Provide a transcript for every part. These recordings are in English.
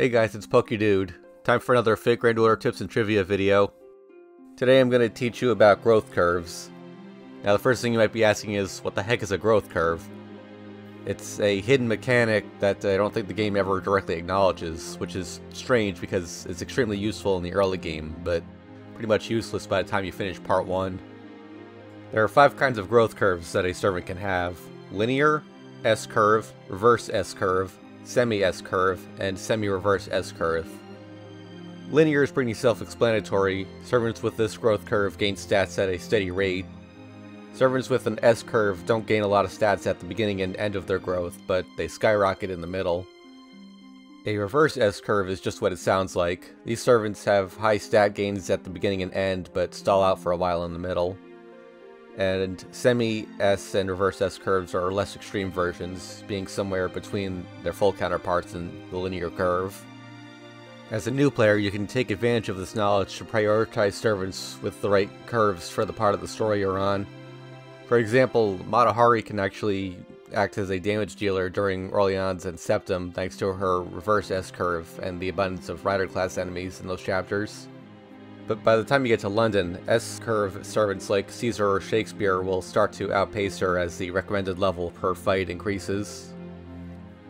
Hey guys, it's PokeDude. Time for another Fate Grand Order tips and trivia video. Today I'm going to teach you about growth curves. Now the first thing you might be asking is, what the heck is a growth curve? It's a hidden mechanic that I don't think the game ever directly acknowledges, which is strange because it's extremely useful in the early game, but pretty much useless by the time you finish part 1. There are five kinds of growth curves that a servant can have. Linear, S-curve, reverse S-curve, semi-S-curve, and semi-reverse S-curve. Linear is pretty self-explanatory. Servants with this growth curve gain stats at a steady rate. Servants with an S-curve don't gain a lot of stats at the beginning and end of their growth, but they skyrocket in the middle. A reverse S-curve is just what it sounds like. These servants have high stat gains at the beginning and end, but stall out for a while in the middle and semi-S and reverse S curves are less extreme versions, being somewhere between their full counterparts and the linear curve. As a new player, you can take advantage of this knowledge to prioritize servants with the right curves for the part of the story you're on. For example, Mata Hari can actually act as a damage dealer during Orleans and Septem thanks to her reverse S curve and the abundance of rider class enemies in those chapters but by the time you get to London, S-curve servants like Caesar or Shakespeare will start to outpace her as the recommended level per fight increases.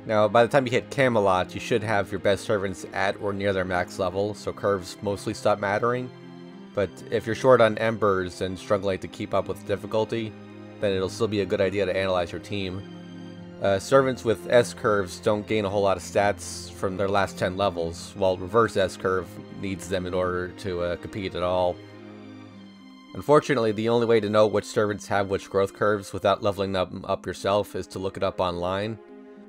Now, by the time you hit Camelot, you should have your best servants at or near their max level, so curves mostly stop mattering. But if you're short on embers and struggling to keep up with difficulty, then it'll still be a good idea to analyze your team. Uh, servants with S-curves don't gain a whole lot of stats from their last 10 levels, while reverse S-curve needs them in order to uh, compete at all. Unfortunately, the only way to know which servants have which growth curves without leveling them up yourself is to look it up online.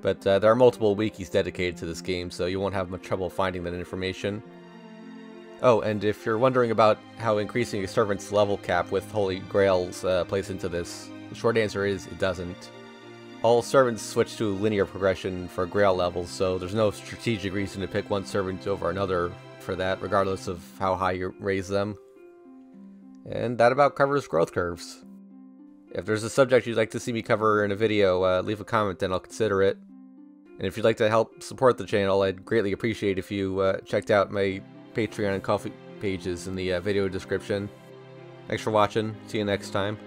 But uh, there are multiple wikis dedicated to this game, so you won't have much trouble finding that information. Oh, and if you're wondering about how increasing a servant's level cap with Holy Grails uh, plays into this, the short answer is it doesn't. All servants switch to linear progression for Grail levels, so there's no strategic reason to pick one servant over another for that, regardless of how high you raise them. And that about covers growth curves. If there's a subject you'd like to see me cover in a video, uh, leave a comment and I'll consider it. And if you'd like to help support the channel, I'd greatly appreciate if you uh, checked out my Patreon and Ko-fi pages in the uh, video description. Thanks for watching. See you next time.